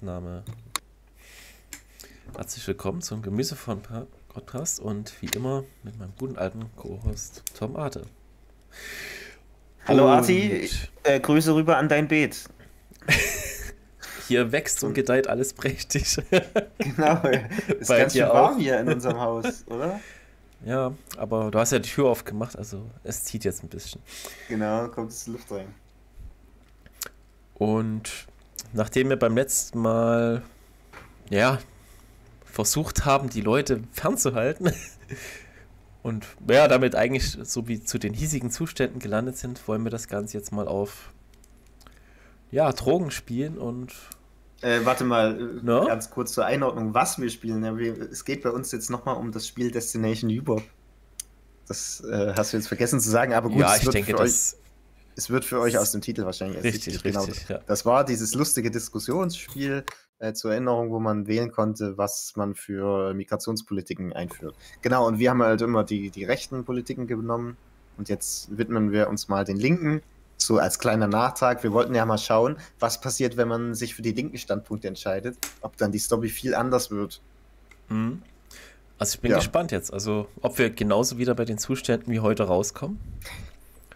Aufnahme. Herzlich willkommen zum Gemüse von Podcast und wie immer mit meinem guten alten Co-Host Tom Arte. Hallo und Arti, äh, Grüße rüber an dein Beet. Hier wächst und gedeiht alles prächtig. genau, ist Bei ganz schön warm hier in unserem Haus, oder? Ja, aber du hast ja die Tür aufgemacht, also es zieht jetzt ein bisschen. Genau, kommt es Luft rein. Und nachdem wir beim letzten Mal, ja, versucht haben, die Leute fernzuhalten und ja, damit eigentlich so wie zu den hiesigen Zuständen gelandet sind, wollen wir das Ganze jetzt mal auf ja, Drogen spielen und äh, warte mal, äh, no? ganz kurz zur Einordnung, was wir spielen. Ja, wir, es geht bei uns jetzt nochmal um das Spiel Destination Ubop. Das äh, hast du jetzt vergessen zu sagen, aber gut, ja, ich denke, das es wird für euch aus dem Titel wahrscheinlich richtig, richtig, genau. Ja. Das war dieses lustige Diskussionsspiel äh, zur Erinnerung, wo man wählen konnte, was man für Migrationspolitiken einführt. Genau, und wir haben halt immer die, die rechten Politiken genommen und jetzt widmen wir uns mal den linken so als kleiner Nachtrag, wir wollten ja mal schauen, was passiert, wenn man sich für die linken Standpunkte entscheidet, ob dann die Story viel anders wird. Mhm. Also ich bin ja. gespannt jetzt, also ob wir genauso wieder bei den Zuständen wie heute rauskommen.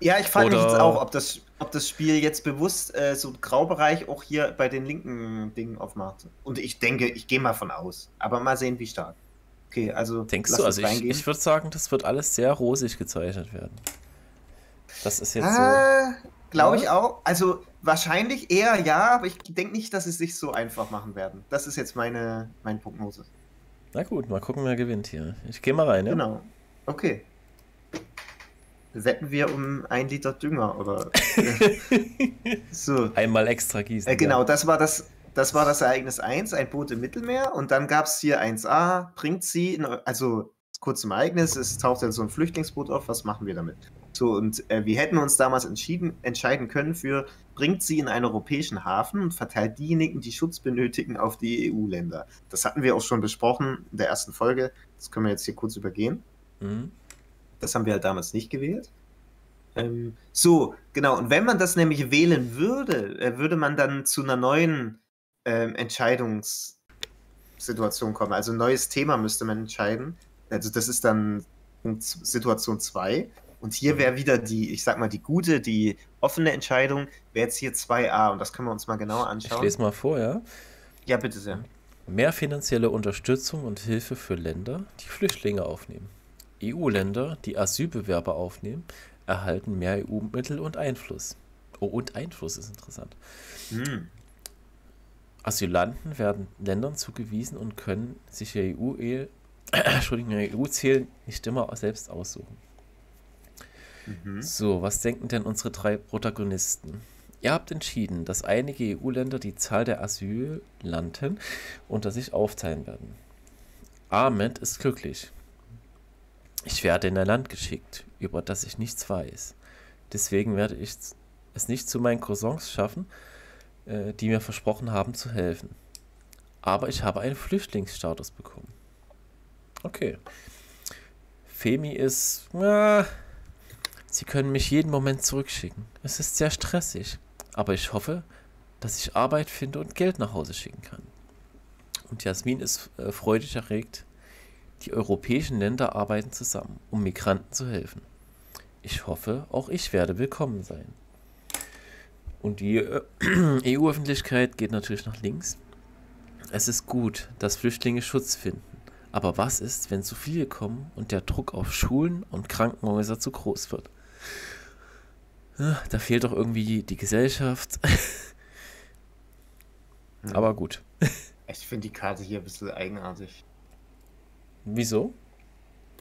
Ja, ich frage mich jetzt auch, ob das, ob das Spiel jetzt bewusst äh, so einen Graubereich auch hier bei den linken Dingen aufmacht. Und ich denke, ich gehe mal von aus. Aber mal sehen, wie stark. Okay, also. Denkst du, also ich, ich würde sagen, das wird alles sehr rosig gezeichnet werden. Das ist jetzt ah, so. Glaube ich auch. Also wahrscheinlich eher ja, aber ich denke nicht, dass sie es sich so einfach machen werden. Das ist jetzt meine, meine Prognose. Na gut, mal gucken, wer gewinnt hier. Ich gehe mal rein, ja? Genau. Okay. Wetten wir um ein Liter Dünger oder so. Einmal extra gießen. Äh, genau, ja. das war das, das war das Ereignis 1, ein Boot im Mittelmeer. Und dann gab es hier 1a, bringt sie, in, also kurz zum Ereignis, es taucht dann so ein Flüchtlingsboot auf, was machen wir damit? So, und äh, wir hätten uns damals entschieden, entscheiden können für, bringt sie in einen europäischen Hafen und verteilt diejenigen, die Schutz benötigen, auf die EU-Länder. Das hatten wir auch schon besprochen in der ersten Folge. Das können wir jetzt hier kurz übergehen. Mhm. Das haben wir halt damals nicht gewählt. Ähm, so, genau. Und wenn man das nämlich wählen würde, äh, würde man dann zu einer neuen ähm, Entscheidungssituation kommen. Also ein neues Thema müsste man entscheiden. Also das ist dann Situation 2. Und hier wäre wieder die, ich sag mal, die gute, die offene Entscheidung, wäre jetzt hier 2a und das können wir uns mal genauer anschauen. Ich lese mal vor, ja? Ja, bitte sehr. Mehr finanzielle Unterstützung und Hilfe für Länder, die Flüchtlinge aufnehmen. EU-Länder, die Asylbewerber aufnehmen, erhalten mehr EU-Mittel und Einfluss. Oh, und Einfluss ist interessant. Hm. Asylanten werden Ländern zugewiesen und können sich EU-Ziel EU nicht immer selbst aussuchen. Mhm. So, was denken denn unsere drei Protagonisten? Ihr habt entschieden, dass einige EU-Länder die Zahl der Asylanten unter sich aufteilen werden. Ahmed ist glücklich. Ich werde in ein Land geschickt, über das ich nichts weiß. Deswegen werde ich es nicht zu meinen Cousins schaffen, äh, die mir versprochen haben zu helfen. Aber ich habe einen Flüchtlingsstatus bekommen. Okay. Femi ist, äh, Sie können mich jeden Moment zurückschicken. Es ist sehr stressig, aber ich hoffe, dass ich Arbeit finde und Geld nach Hause schicken kann. Und Jasmin ist äh, freudig erregt. Die europäischen Länder arbeiten zusammen, um Migranten zu helfen. Ich hoffe, auch ich werde willkommen sein. Und die äh, EU-Öffentlichkeit geht natürlich nach links. Es ist gut, dass Flüchtlinge Schutz finden. Aber was ist, wenn zu viele kommen und der Druck auf Schulen und Krankenhäuser zu groß wird? Da fehlt doch irgendwie die Gesellschaft. Hm. Aber gut. Ich finde die Karte hier ein bisschen eigenartig. Wieso?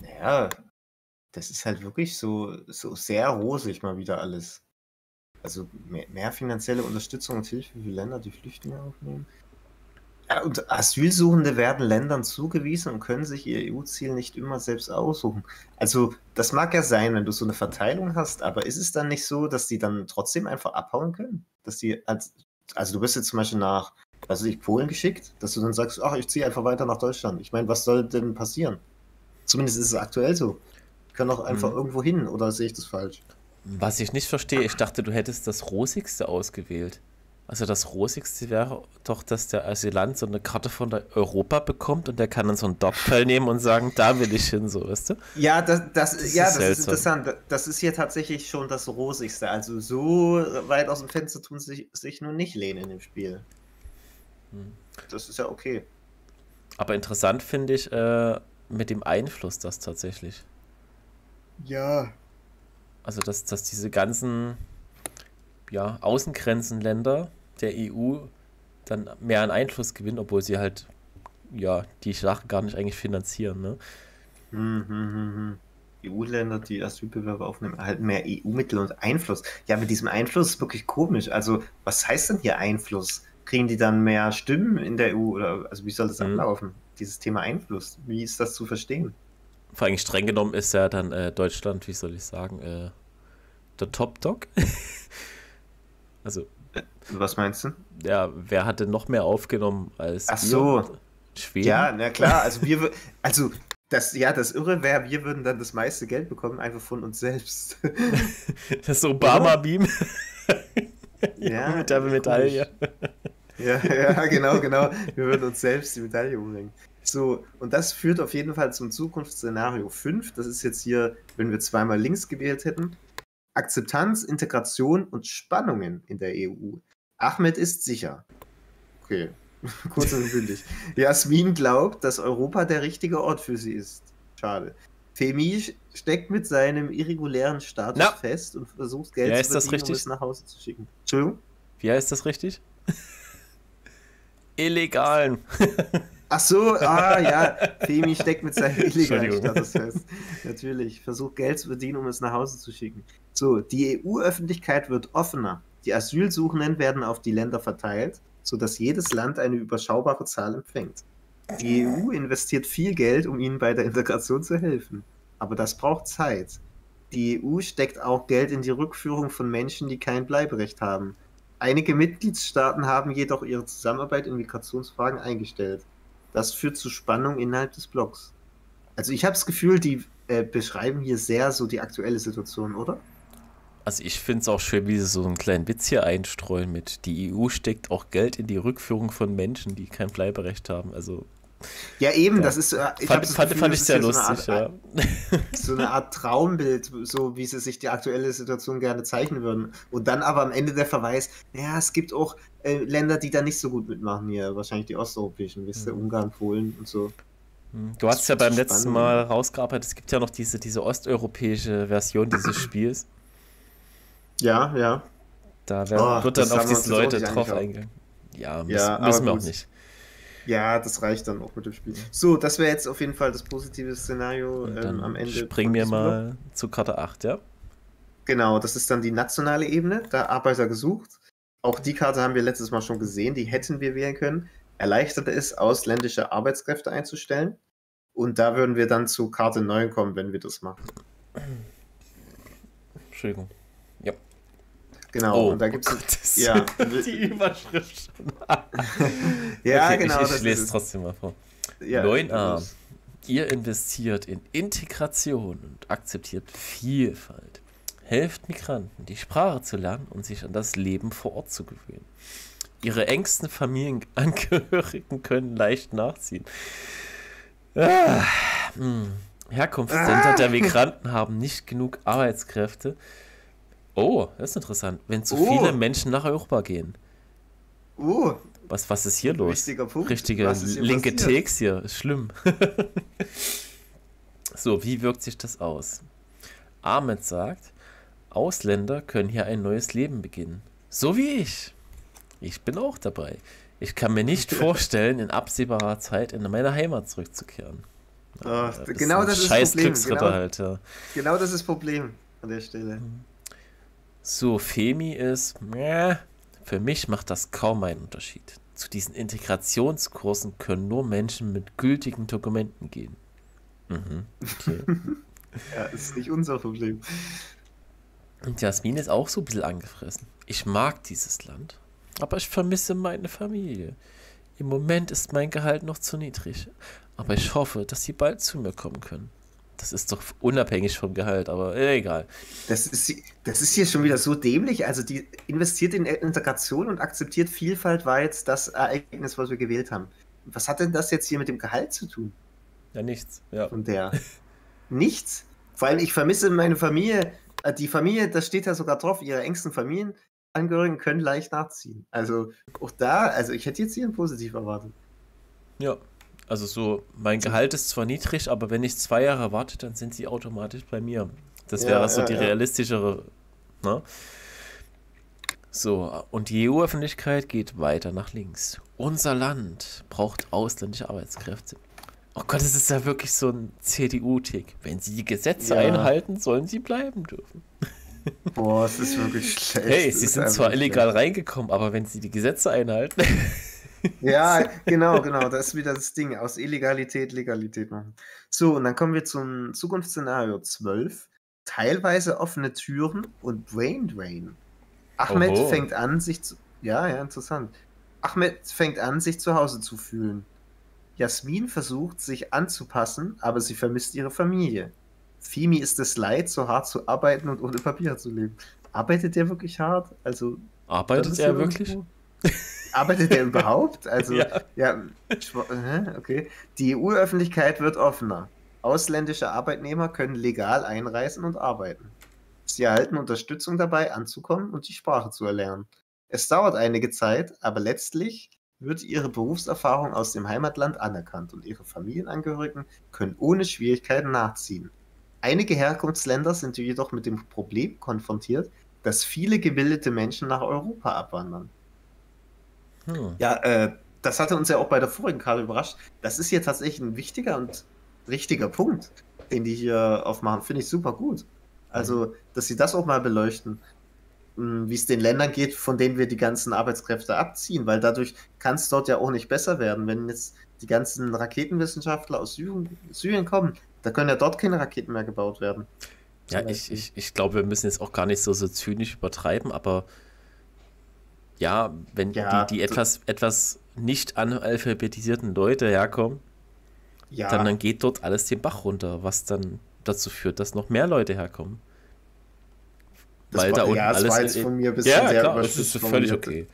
Naja, das ist halt wirklich so, so sehr rosig mal wieder alles. Also mehr, mehr finanzielle Unterstützung und Hilfe für Länder, die Flüchtlinge aufnehmen. Und Asylsuchende werden Ländern zugewiesen und können sich ihr EU-Ziel nicht immer selbst aussuchen. Also, das mag ja sein, wenn du so eine Verteilung hast, aber ist es dann nicht so, dass die dann trotzdem einfach abhauen können? Dass die, als, also du bist jetzt zum Beispiel nach, weiß ich, Polen geschickt, dass du dann sagst, ach, ich ziehe einfach weiter nach Deutschland. Ich meine, was soll denn passieren? Zumindest ist es aktuell so. Die können auch einfach mhm. irgendwo hin, oder sehe ich das falsch? Was ich nicht verstehe, ich dachte, du hättest das Rosigste ausgewählt. Also das Rosigste wäre doch, dass der Asylant so eine Karte von Europa bekommt und der kann dann so einen Doppel nehmen und sagen, da will ich hin, so, weißt du? Ja, das, das, das ja, ist das ist interessant. Das ist hier tatsächlich schon das Rosigste. Also so weit aus dem Fenster tun sich, sich nun nicht lehnen in dem Spiel. Das ist ja okay. Aber interessant finde ich äh, mit dem Einfluss das tatsächlich. Ja. Also, dass, dass diese ganzen ja, Außengrenzenländer der EU dann mehr an Einfluss gewinnen, obwohl sie halt ja die Sachen gar nicht eigentlich finanzieren. Ne? Hm, hm, hm, EU-Länder, die Asylbewerber aufnehmen, erhalten mehr EU-Mittel und Einfluss. Ja, mit diesem Einfluss ist wirklich komisch. Also, was heißt denn hier Einfluss? Kriegen die dann mehr Stimmen in der EU? Oder also wie soll das mhm. ablaufen? Dieses Thema Einfluss. Wie ist das zu verstehen? Vor allem streng genommen ist ja dann äh, Deutschland, wie soll ich sagen, äh, der Top-Dog. Also. Was meinst du? Ja, wer hat denn noch mehr aufgenommen als Ach so. Schweden? Ja, na klar, also wir, also das, ja, das Irre wäre, wir würden dann das meiste Geld bekommen, einfach von uns selbst. das Obama-Beam. ja, mit der Medaille. Ja, ja, genau, genau. Wir würden uns selbst die Medaille umbringen. So, und das führt auf jeden Fall zum Zukunftsszenario 5. Das ist jetzt hier, wenn wir zweimal links gewählt hätten, Akzeptanz, Integration und Spannungen in der EU. Ahmed ist sicher. Okay, kurz und bündig. Jasmin glaubt, dass Europa der richtige Ort für sie ist. Schade. Femi steckt mit seinem irregulären Status Na. fest und versucht Geld zu verdienen, um es nach Hause zu schicken. Entschuldigung? Wie heißt das richtig? Illegalen. Ach so, ah ja, Femi steckt mit seinem illegalen Status fest. Natürlich, versucht Geld zu verdienen, um es nach Hause zu schicken. So, die EU-Öffentlichkeit wird offener. Die Asylsuchenden werden auf die Länder verteilt, sodass jedes Land eine überschaubare Zahl empfängt. Die EU investiert viel Geld, um ihnen bei der Integration zu helfen. Aber das braucht Zeit. Die EU steckt auch Geld in die Rückführung von Menschen, die kein Bleiberecht haben. Einige Mitgliedstaaten haben jedoch ihre Zusammenarbeit in Migrationsfragen eingestellt. Das führt zu Spannung innerhalb des Blocks. Also ich habe das Gefühl, die äh, beschreiben hier sehr so die aktuelle Situation, oder? Also ich finde es auch schön, wie sie so einen kleinen Witz hier einstreuen mit, die EU steckt auch Geld in die Rückführung von Menschen, die kein Bleiberecht haben. Also ja, eben, ja. das ist. Ich fand, fand, Gefühl, fand ich sehr lustig, so Art, ja. So eine Art Traumbild, so wie sie sich die aktuelle Situation gerne zeichnen würden. Und dann aber am Ende der Verweis, ja, es gibt auch äh, Länder, die da nicht so gut mitmachen hier. Wahrscheinlich die osteuropäischen, wisst ihr, mhm. Ungarn, Polen und so. Mhm. Du hast ja beim letzten. Mal rausgearbeitet, es gibt ja noch diese, diese osteuropäische Version dieses Spiels. Ja, ja. Da werden, oh, wird dann auf diese Leute drauf eingegangen. Ja, müssen, ja, müssen wir auch nicht. Ja, das reicht dann auch mit dem Spiel. So, das wäre jetzt auf jeden Fall das positive Szenario ähm, am Ende. Springen wir mal Block. zu Karte 8, ja? Genau, das ist dann die nationale Ebene, da Arbeiter gesucht. Auch die Karte haben wir letztes Mal schon gesehen, die hätten wir wählen können. Erleichtert es, ausländische Arbeitskräfte einzustellen. Und da würden wir dann zu Karte 9 kommen, wenn wir das machen. Entschuldigung. Genau, oh, und da gibt es ja, die Überschrift schon. ja, okay, genau. Ich, ich lese es trotzdem mal vor. Ja, 9a. Ihr investiert in Integration und akzeptiert Vielfalt. Helft Migranten, die Sprache zu lernen und sich an das Leben vor Ort zu gewöhnen. Ihre engsten Familienangehörigen können leicht nachziehen. Ah, hm. Herkunftsländer ah. der Migranten haben nicht genug Arbeitskräfte Oh, das ist interessant. Wenn zu oh. viele Menschen nach Europa gehen. Oh. Was, was ist hier los? Richtiger Punkt. Richtige linke Takes hier. Ist schlimm. so, wie wirkt sich das aus? Ahmed sagt, Ausländer können hier ein neues Leben beginnen. So wie ich. Ich bin auch dabei. Ich kann mir nicht vorstellen, in absehbarer Zeit in meine Heimat zurückzukehren. Ach, das genau das ist das Problem. Genau, halt, ja. genau das ist das Problem an der Stelle. Mhm. So, Femi ist, für mich macht das kaum einen Unterschied. Zu diesen Integrationskursen können nur Menschen mit gültigen Dokumenten gehen. Mhm, okay. ja, ist nicht unser Problem. Und Jasmin ist auch so ein bisschen angefressen. Ich mag dieses Land, aber ich vermisse meine Familie. Im Moment ist mein Gehalt noch zu niedrig, aber ich hoffe, dass sie bald zu mir kommen können. Das ist doch unabhängig vom Gehalt, aber äh, egal. Das ist, das ist hier schon wieder so dämlich. Also die investiert in Integration und akzeptiert Vielfalt war jetzt das Ereignis, was wir gewählt haben. Was hat denn das jetzt hier mit dem Gehalt zu tun? Ja, nichts. Ja. Und der. nichts. Vor allem, ich vermisse meine Familie. Äh, die Familie, das steht ja sogar drauf, ihre engsten Familienangehörigen können leicht nachziehen. Also auch da, also ich hätte jetzt hier ein Positiv erwartet. Ja, also so, mein Gehalt ist zwar niedrig, aber wenn ich zwei Jahre warte, dann sind sie automatisch bei mir. Das wäre ja, so ja, die ja. realistischere. Ne? So, und die EU-Öffentlichkeit geht weiter nach links. Unser Land braucht ausländische Arbeitskräfte. Oh Gott, das ist ja wirklich so ein CDU-Tick. Wenn sie die Gesetze einhalten, sollen sie bleiben dürfen. Boah, es ist wirklich schlecht. Hey, sie sind zwar illegal schlecht. reingekommen, aber wenn sie die Gesetze einhalten. Ja, genau, genau. Das ist wieder das Ding. Aus Illegalität Legalität machen. So, und dann kommen wir zum Zukunftsszenario 12. Teilweise offene Türen und Brain Drain. Ahmed Oho. fängt an, sich zu. Ja, ja, interessant. Ahmed fängt an, sich zu Hause zu fühlen. Jasmin versucht, sich anzupassen, aber sie vermisst ihre Familie. Fimi ist es leid, so hart zu arbeiten und ohne Papier zu leben. Arbeitet der wirklich hart? Also. Arbeitet er wirklich? Arbeitet der überhaupt? Also, ja. ja okay. Die EU-Öffentlichkeit wird offener. Ausländische Arbeitnehmer können legal einreisen und arbeiten. Sie erhalten Unterstützung dabei, anzukommen und die Sprache zu erlernen. Es dauert einige Zeit, aber letztlich wird ihre Berufserfahrung aus dem Heimatland anerkannt und ihre Familienangehörigen können ohne Schwierigkeiten nachziehen. Einige Herkunftsländer sind jedoch mit dem Problem konfrontiert, dass viele gebildete Menschen nach Europa abwandern. Hm. Ja, äh, das hatte uns ja auch bei der vorigen Karte überrascht. Das ist hier tatsächlich ein wichtiger und richtiger Punkt, den die hier aufmachen. Finde ich super gut. Also, dass sie das auch mal beleuchten, hm, wie es den Ländern geht, von denen wir die ganzen Arbeitskräfte abziehen, weil dadurch kann es dort ja auch nicht besser werden. Wenn jetzt die ganzen Raketenwissenschaftler aus Syrien, Syrien kommen, da können ja dort keine Raketen mehr gebaut werden. Ja, ich, ich, ich glaube, wir müssen jetzt auch gar nicht so, so zynisch übertreiben, aber ja, wenn ja, die, die etwas, etwas nicht analphabetisierten Leute herkommen, ja. dann, dann geht dort alles den Bach runter, was dann dazu führt, dass noch mehr Leute herkommen. Das Weil war, da unten ja, alles. War jetzt von mir ein bisschen ja, sehr klar, das ist völlig okay.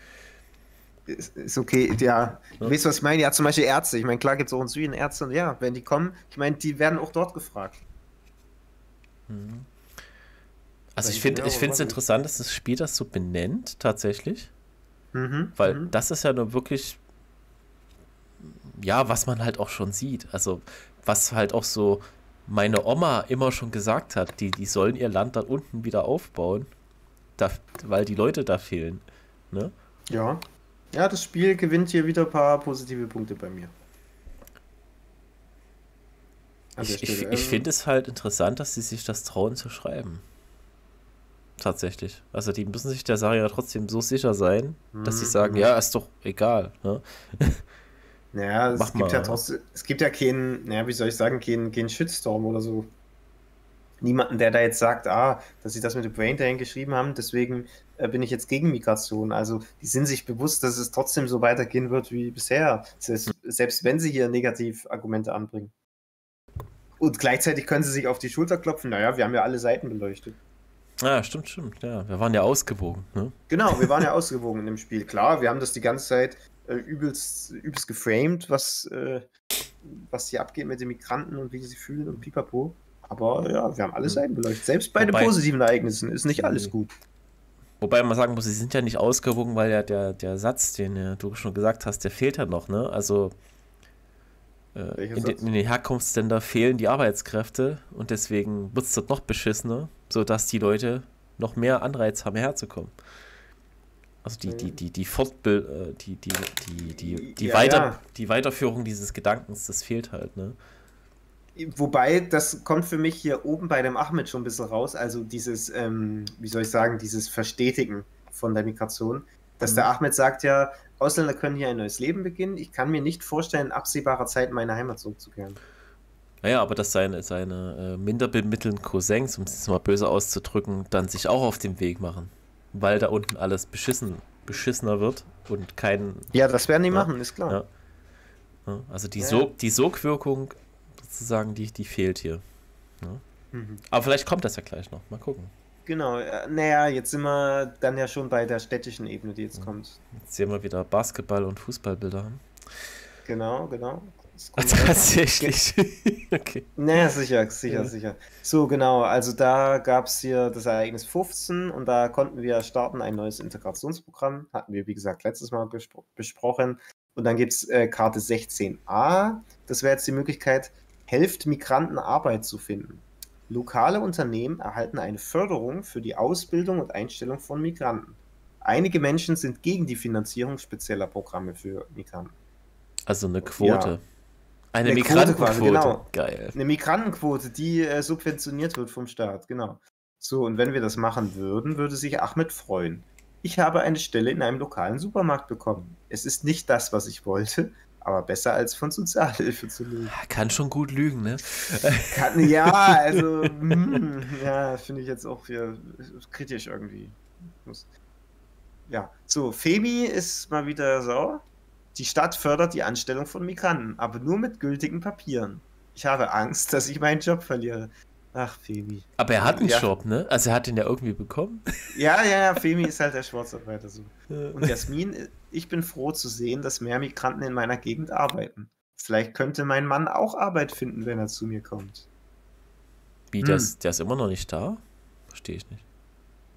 Ist, ist okay, ja. Du ja. weißt, was ich meine? Ja, zum Beispiel Ärzte. Ich meine, klar gibt es auch in Süden Ärzte und ja, wenn die kommen, ich meine, die werden auch dort gefragt. Mhm. Also ich finde es interessant, dass das Spiel das so benennt, tatsächlich. Mhm, Weil mhm. das ist ja nur wirklich, ja, was man halt auch schon sieht. Also, was halt auch so meine Oma immer schon gesagt hat, die, die sollen ihr Land da unten wieder aufbauen, da, weil die Leute da fehlen. Ne? Ja. Ja, das Spiel gewinnt hier wieder ein paar positive Punkte bei mir. Ich, ich, ich finde es halt interessant, dass sie sich das trauen zu schreiben. Tatsächlich. Also die müssen sich der Sache ja trotzdem so sicher sein, dass mhm. sie sagen, ja, ist doch egal. Ne? Naja, es Mach gibt mal, ja trotzdem, es gibt ja keinen, naja, wie soll ich sagen, keinen, keinen Shitstorm oder so. Niemanden, der da jetzt sagt, ah, dass sie das mit dem Brain Drain geschrieben haben, deswegen äh, bin ich jetzt gegen Migration. Also die sind sich bewusst, dass es trotzdem so weitergehen wird wie bisher, selbst, selbst wenn sie hier Negativargumente anbringen. Und gleichzeitig können sie sich auf die Schulter klopfen, naja, wir haben ja alle Seiten beleuchtet. Ja, stimmt, stimmt. Ja, wir waren ja ausgewogen. Ne? Genau, wir waren ja ausgewogen in dem Spiel. Klar, wir haben das die ganze Zeit äh, übelst, übelst geframed, was, äh, was hier abgeht mit den Migranten und wie sie sich fühlen und pipapo. Aber ja, wir haben alle Seiten beleuchtet. Selbst bei Wobei, den positiven Ereignissen ist nicht alles gut. Wobei man sagen muss, sie sind ja nicht ausgewogen, weil ja der, der Satz, den du schon gesagt hast, der fehlt ja noch, ne? Also äh, in, den, in den Herkunftsländern fehlen die Arbeitskräfte und deswegen wird es dort noch beschissener, sodass die Leute noch mehr Anreiz haben, herzukommen. Also die, die, die, die Fortbild, äh, die, die, die, die, die, ja, Weiter, ja. die Weiterführung dieses Gedankens, das fehlt halt, ne? Wobei, das kommt für mich hier oben bei dem Ahmed schon ein bisschen raus, also dieses, ähm, wie soll ich sagen, dieses Verstetigen von der Migration. Dass mhm. der Ahmed sagt ja, Ausländer können hier ein neues Leben beginnen. Ich kann mir nicht vorstellen, in absehbarer Zeit in meine Heimat zurückzukehren. Naja, aber dass seine, seine äh, minder bemittelten Cousins, um es mal böse auszudrücken, dann sich auch auf den Weg machen. Weil da unten alles beschissen, beschissener wird und kein. Ja, das werden die ja, machen, ist klar. Ja. Also die, ja. Sog, die Sogwirkung sozusagen, die, die fehlt hier. Mhm. Aber vielleicht kommt das ja gleich noch. Mal gucken. Genau, naja, jetzt sind wir dann ja schon bei der städtischen Ebene, die jetzt mhm. kommt. Jetzt sehen wir wieder Basketball- und Fußballbilder haben. Genau, genau. Tatsächlich. okay. Naja, sicher, sicher, ja. sicher. So, genau. Also da gab es hier das Ereignis 15 und da konnten wir starten ein neues Integrationsprogramm. Hatten wir, wie gesagt, letztes Mal bespro besprochen. Und dann gibt es äh, Karte 16a. Das wäre jetzt die Möglichkeit, helft Migranten Arbeit zu finden. Lokale Unternehmen erhalten eine Förderung für die Ausbildung und Einstellung von Migranten. Einige Menschen sind gegen die Finanzierung spezieller Programme für Migranten. Also eine Quote. Ja. Eine, eine Migrantenquote. Genau. Geil. Eine Migrantenquote, die äh, subventioniert wird vom Staat, genau. So, und wenn wir das machen würden, würde sich Ahmed freuen. Ich habe eine Stelle in einem lokalen Supermarkt bekommen. Es ist nicht das, was ich wollte, aber besser als von Sozialhilfe zu leben. Kann schon gut lügen, ne? Kann, ja, also, hm, ja, finde ich jetzt auch hier kritisch irgendwie. Ja, so, Femi ist mal wieder sauer. Die Stadt fördert die Anstellung von Migranten, aber nur mit gültigen Papieren. Ich habe Angst, dass ich meinen Job verliere. Ach, Femi. Aber er hat einen ja. Job, ne? Also er hat ihn ja irgendwie bekommen. Ja, ja, ja, Femi ist halt der Schwarzarbeiter so. Und Jasmin, ich bin froh zu sehen, dass mehr Migranten in meiner Gegend arbeiten. Vielleicht könnte mein Mann auch Arbeit finden, wenn er zu mir kommt. Wie, der, hm. ist, der ist immer noch nicht da? Verstehe ich nicht.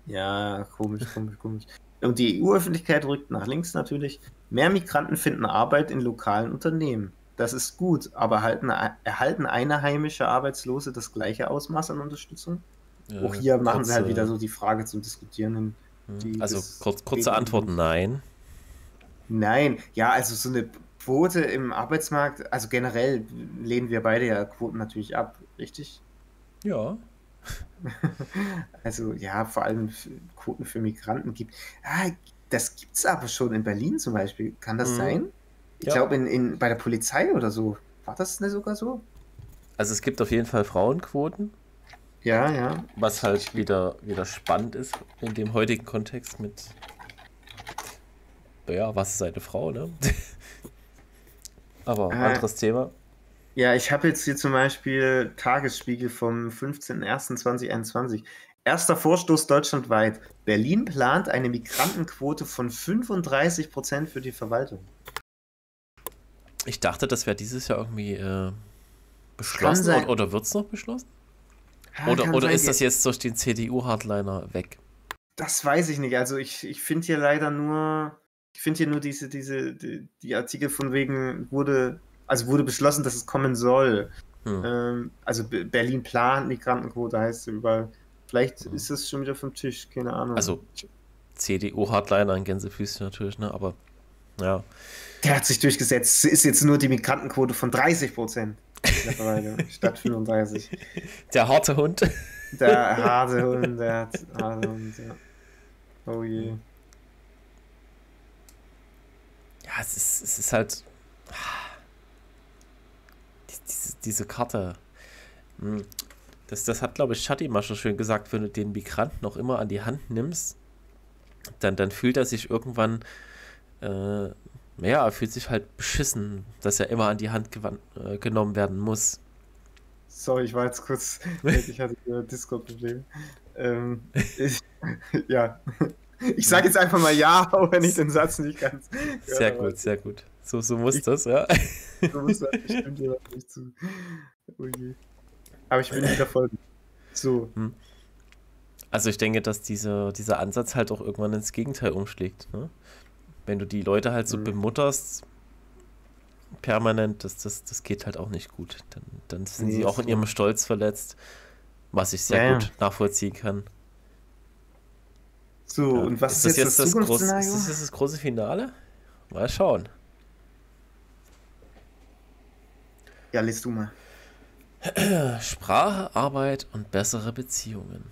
Ja, komisch, komisch, komisch. Und die EU-Öffentlichkeit rückt nach links natürlich. Mehr Migranten finden Arbeit in lokalen Unternehmen. Das ist gut, aber erhalten, erhalten einheimische Arbeitslose das gleiche Ausmaß an Unterstützung? Ja, Auch hier machen kurze, sie halt wieder so die Frage zum Diskutieren. Hm, also kurz, kurze Antwort, nein. Nein, ja, also so eine Quote im Arbeitsmarkt, also generell lehnen wir beide ja Quoten natürlich ab, richtig? Ja. also ja, vor allem Quoten für Migranten gibt. Ah, das gibt es aber schon in Berlin zum Beispiel. Kann das mhm. sein? Ich ja. glaube, in, in, bei der Polizei oder so. War das nicht sogar so? Also es gibt auf jeden Fall Frauenquoten. Ja, ja. Was halt wieder, wieder spannend ist in dem heutigen Kontext mit, ja, was ist eine Frau, ne? Aber äh, anderes Thema. Ja, ich habe jetzt hier zum Beispiel Tagesspiegel vom 15.01.2021. Erster Vorstoß deutschlandweit. Berlin plant eine Migrantenquote von 35% für die Verwaltung. Ich dachte, das wäre dieses Jahr irgendwie äh, beschlossen oder, oder wird es noch beschlossen? Ja, oder oder ist das jetzt durch den CDU-Hardliner weg? Das weiß ich nicht. Also ich, ich finde hier leider nur, ich finde hier nur diese, diese, die, die, Artikel von wegen wurde, also wurde beschlossen, dass es kommen soll. Hm. Ähm, also Berlin plant Migrantenquote heißt es überall. Vielleicht hm. ist das schon wieder vom Tisch, keine Ahnung. Also CDU-Hardliner an Gänsefüßchen natürlich, ne? Aber ja. Der hat sich durchgesetzt. Ist jetzt nur die Migrantenquote von 30 Prozent statt 35. Der harte Hund. Der harte Hund, der harte Hund, ja. Oh je. Ja, es ist, es ist halt. Diese, diese Karte. Hm. Das, das hat, glaube ich, Shadi mal schon schön gesagt, wenn du den Migranten noch immer an die Hand nimmst, dann, dann fühlt er sich irgendwann äh, ja, er fühlt sich halt beschissen, dass er immer an die Hand äh, genommen werden muss. Sorry, ich war jetzt kurz, ich hatte Discord-Problem. Ähm, ja, ich sage jetzt einfach mal ja, auch wenn ich den Satz nicht ganz. Sehr gut, sehr gut. So, so muss ich, das, ja. So muss das, ich stimme dir nicht zu. Oh Aber ich bin wieder voll. So. Hm. Also ich denke, dass dieser, dieser Ansatz halt auch irgendwann ins Gegenteil umschlägt. Ne? Wenn du die Leute halt so mhm. bemutterst, permanent, das, das, das geht halt auch nicht gut. Dann, dann sind nee, sie auch in ihrem Stolz verletzt, was ich sehr ja, gut nachvollziehen kann. So, ja. und was ist, ist jetzt das, das große, ist das jetzt das große Finale? Mal schauen. Ja, liest du mal. Sprache, Arbeit und bessere Beziehungen.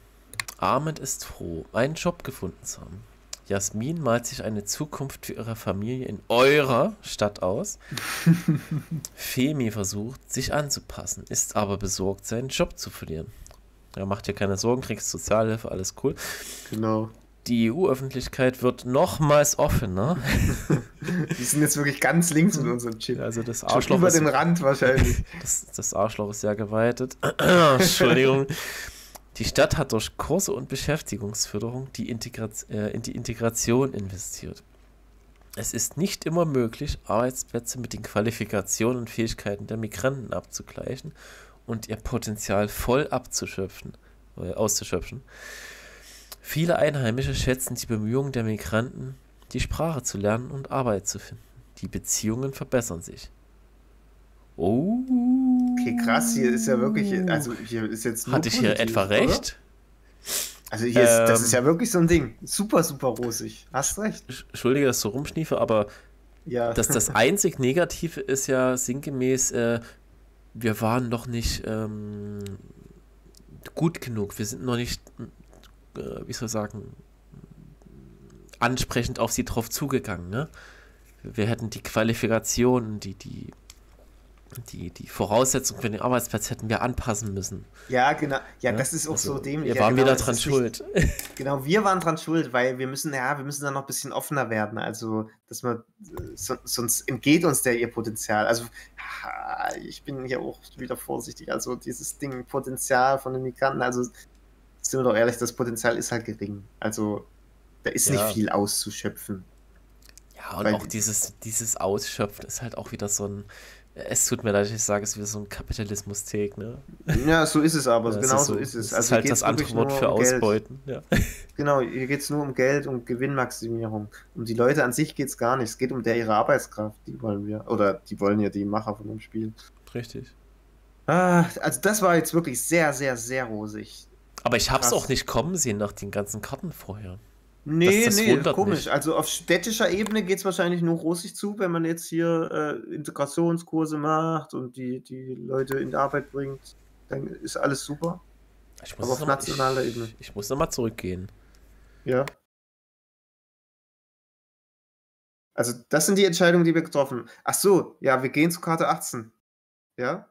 Ahmed ist froh, einen Job gefunden zu haben. Jasmin malt sich eine Zukunft für ihre Familie in eurer Stadt aus. Femi versucht, sich anzupassen, ist aber besorgt, seinen Job zu verlieren. Er macht dir keine Sorgen, kriegst Sozialhilfe, alles cool. Genau. Die EU-Öffentlichkeit wird nochmals offener. Die sind jetzt wirklich ganz links mit unserem Chip. Also das Schon Arschloch über ist, den Rand wahrscheinlich. das, das Arschloch ist sehr geweitet. Entschuldigung. Die Stadt hat durch Kurse und Beschäftigungsförderung die, äh, in die Integration investiert. Es ist nicht immer möglich, Arbeitsplätze mit den Qualifikationen und Fähigkeiten der Migranten abzugleichen und ihr Potenzial voll abzuschöpfen, äh, auszuschöpfen. Viele Einheimische schätzen die Bemühungen der Migranten, die Sprache zu lernen und Arbeit zu finden. Die Beziehungen verbessern sich. Oh. Okay, krass, hier ist ja wirklich, also hier ist jetzt Hatte ich hier etwa oder? recht? Also hier ist, das Ähm. ist ja wirklich so ein Ding. Super, super rosig. Hast recht. Sch- Entschuldige, dass ich so rumschniefe, aber Ja. das, das einzig Negative ist ja sinngemäß, äh, wir waren noch nicht ähm, gut genug. Wir sind noch nicht, äh, wie soll ich sagen, ansprechend auf sie drauf zugegangen. Ne? Wir hätten die Qualifikationen, die, die, die, die Voraussetzungen für den Arbeitsplatz hätten wir anpassen müssen. ja, genau. Ja, ne? das ist auch Also, so dämlich. Wir ja, waren genau, wieder dran ist nicht- schuld. Genau, wir waren dran schuld, weil wir müssen, ja, wir müssen da noch ein bisschen offener werden. Also, dass man, äh, so, sonst entgeht uns der ihr Potenzial. Also, ich bin hier auch wieder vorsichtig. Also, dieses Ding, Potenzial von den Migranten, also, sind wir doch ehrlich, das Potenzial ist halt gering. Also, da ist Ja. nicht viel auszuschöpfen. Ja, und Weil- auch dieses, dieses Ausschöpfen ist halt auch wieder so ein. Es tut mir leid, ich sage es wieder so ein Kapitalismus-Take, ne? Ja, so ist es aber. Ja, genau so, so, ist es. Es Also, ist halt das andere Wort für um. Ausbeuten. Ja. Genau, hier geht es nur um Geld und Gewinnmaximierung. Um die Leute an sich geht es gar nicht. Es geht um der ihre Arbeitskraft. Die wollen wir. Oder die wollen ja die Macher von dem Spiel. Richtig. Ah, also das war jetzt wirklich sehr, sehr, sehr rosig. Aber ich hab's Krass. auch nicht kommen sehen nach den ganzen Karten vorher. Nee, das nee, wundert komisch. mich. Also auf städtischer Ebene geht es wahrscheinlich nur rosig zu, wenn man jetzt hier äh, Integrationskurse macht und die, die Leute in die Arbeit bringt. Dann ist alles super. Ich Aber auf noch mal- nationaler ich, Ebene. Ich muss nochmal zurückgehen. Ja. Also, das sind die Entscheidungen, die wir getroffen haben. Ach so, ja, wir gehen zu Karte 18. Ja?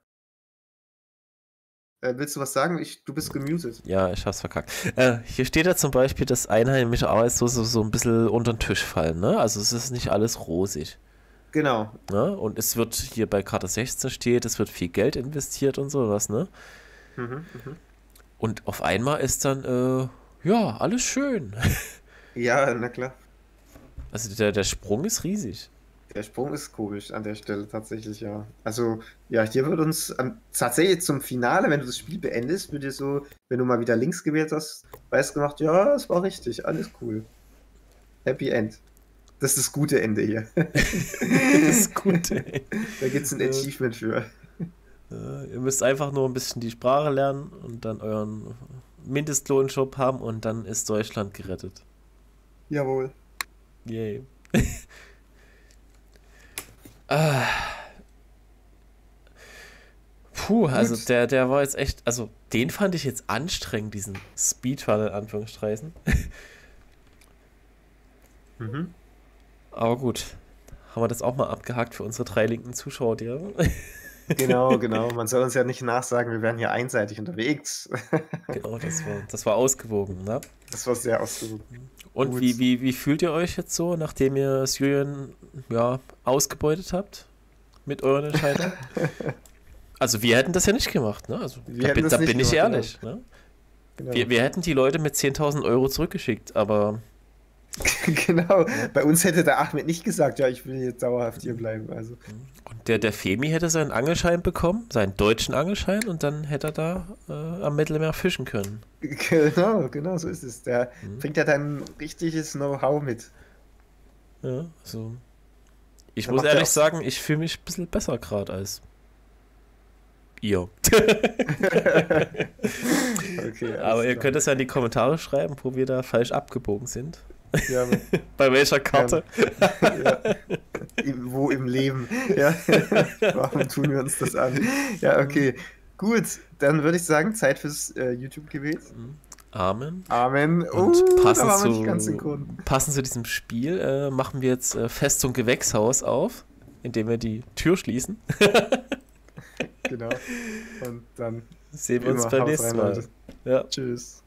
Äh, willst du was sagen? Ich, du bist gemutet. Ja, ich hab's verkackt. Äh, hier steht ja zum Beispiel, dass einheimische Arbeitslose so ein bisschen unter den Tisch fallen, ne? Also es ist nicht alles rosig. Genau. Ne? Und es wird hier bei Karte 16 steht, es wird viel Geld investiert und sowas, ne? Mhm, mhm. Und auf einmal ist dann, äh, ja, alles schön. Ja, na klar. Also der, der Sprung ist riesig. Der Sprung ist komisch an der Stelle tatsächlich, ja. Also, ja, hier wird uns an, tatsächlich zum Finale, wenn du das Spiel beendest, wird dir so, wenn du mal wieder links gewählt hast, weiß gemacht, ja, es war richtig, alles cool. Happy End. Das ist das gute Ende hier. Das ist gut, ey. Da gibt es ein. Achievement für. Ihr müsst einfach nur ein bisschen die Sprache lernen und dann euren Mindestlohnjob haben und dann ist Deutschland gerettet. Jawohl. Yay. ah. Puh, also Gut. der, der war jetzt echt, also den fand ich jetzt anstrengend, diesen Speedrun in Anführungsstrichen. Mhm. Aber gut, haben wir das auch mal abgehakt für unsere drei linken Zuschauer, die Genau, genau. Man soll uns ja nicht nachsagen, wir wären hier einseitig unterwegs. Genau, das war, das war ausgewogen, ne? Das war sehr ausgewogen. Und Gut. wie, wie, wie fühlt ihr euch jetzt so, nachdem ihr Syrien ja, ausgebeutet habt mit euren Entscheidungen? also wir hätten das ja nicht gemacht, ne? Also Wir da bin, da bin ich gemacht, ehrlich. Ne? Genau. Wir, wir hätten die Leute mit 10.000 Euro zurückgeschickt, aber genau. Bei uns hätte der Ahmed nicht gesagt, ja, ich will jetzt dauerhaft hier bleiben. Also, und der, der Femi hätte seinen Angelschein bekommen, seinen deutschen Angelschein, und dann hätte er da äh, am Mittelmeer fischen können. genau, genau so ist es. Der Mhm. bringt ja dann richtiges Know-how mit. Ja, also ich Da muss ehrlich sagen, ich fühle mich ein bisschen besser gerade als ihr. Okay, Aber ihr klar. könnt es ja in die Kommentare schreiben, wo wir da falsch abgebogen sind. Ja, Bei welcher Karte? ja. Im- Wo im Leben? Ja. Warum tun wir uns das an? Ja, okay. Gut, dann würde ich sagen, Zeit fürs äh, YouTube-Gebet. Amen. Amen. Und uh, passend, zu, passend zu diesem Spiel äh, machen wir jetzt äh, Festung Gewächshaus auf, indem wir die Tür schließen. Genau. Und dann Sehen wir uns beim nächsten Mal. Ja. Tschüss.